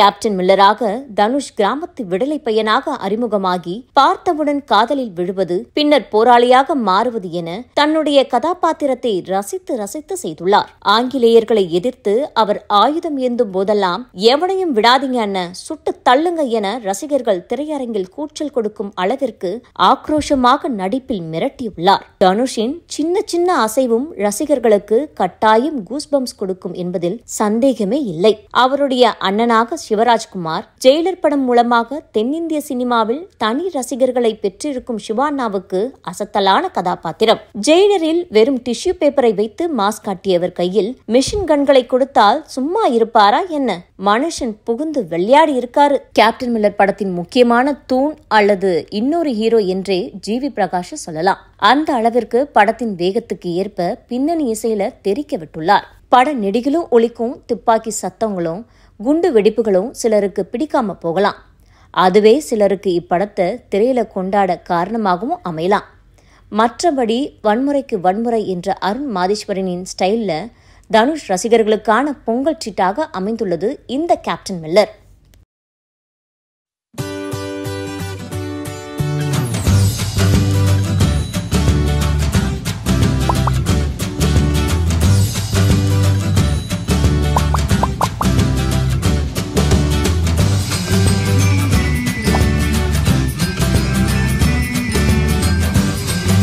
Captain மில்லராக Dhanush கிராமத்து விடலை பையனாக அறிமுகமாகி பார்த்தவுடன் காதலில் விழுவது பின்னர் போராளியாக மாறுவது என தன்னுடைய கதாபாத்திரத்தை ரசித்து ரசித்து செய்துள்ளார். ஆங்கிலேயர்களை எதிர்த்து அவர் ஆயுதம் ஏந்தும் போதெல்லாம் எவனையும் விடாதீங்க அண்ண சுட்டு தள்ளுங்க என ரசிகர்கள் திரையரங்கில் கூச்சல் கொடுக்கும் அளவிற்கு ஆக்ரோஷமாக நடிப்பில் மிரட்டியுள்ளார். தனுஷின் சின்ன சின்ன அசைவும் ரசிகர்களுக்கு கட்டாயம் கூஸ்பம்ஸ் கொடுக்கும் என்பதில் சந்தேகமே இல்லை. அவருடைய அண்ணனாக சிவராஜ்குமார் ஜெயிலர் படம் மூலமாக தென்னிந்திய சினிமாவில் தனி ரசிகர்களை பெற்றிருக்கும் சிவானாவுக்கு அசத்தலான கதாபாத்திரம். ஜெயிலரில் வெறும் டிஷ்யூ பேப்பரை வைத்து மாஸ்க் காட்டியவர் கையில் மிஷின் கண்களை கொடுத்தால் சும்மா இருப்பாரா என்ன? மனுஷன் புகுந்து விளையாடி இருக்காரு. கேப்டன் மில்லர் படத்தின் முக்கியமான தூண் அல்லது இன்னொரு ஹீரோ என்றே ஜிவி பிரகாஷ் சொல்லலாம். அந்த அளவிற்கு படத்தின் வேகத்துக்கு ஏற்ப பின்னணி இசையில தெரிக்க விட்டுள்ளார். பட நெடிகளும் ஒழிக்கும் துப்பாக்கி சத்தங்களும் குண்டு வெடிப்புகளும் சிலருக்கு பிடிக்காம போகலாம். அதுவே சிலருக்கு இப்படத்தை திரையில கொண்டாட காரணமாகவும் அமையலாம். மற்றபடி வன்முறைக்கு வன்முறை என்ற அருண் மாதேஸ்வரனின் ஸ்டைலில் தனுஷ் ரசிகர்களுக்கான பொங்கல் சீட்டாக அமைந்துள்ளது இந்த கேப்டன் மில்லர்.